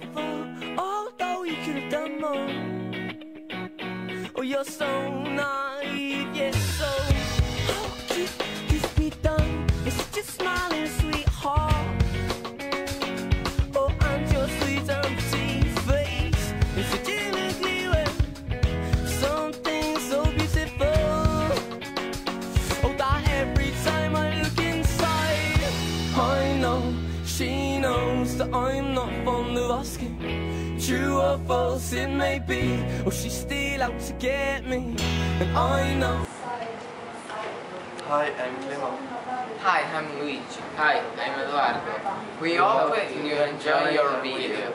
fool, although you could have done more. Oh, you're so naive, she knows that I'm not fond of asking. True or false it may be, or she's still out to get me. And I know. Hi, I'm Clement. Hi, I'm Luigi. Hi, I'm Edoardo. We hope you enjoy your video.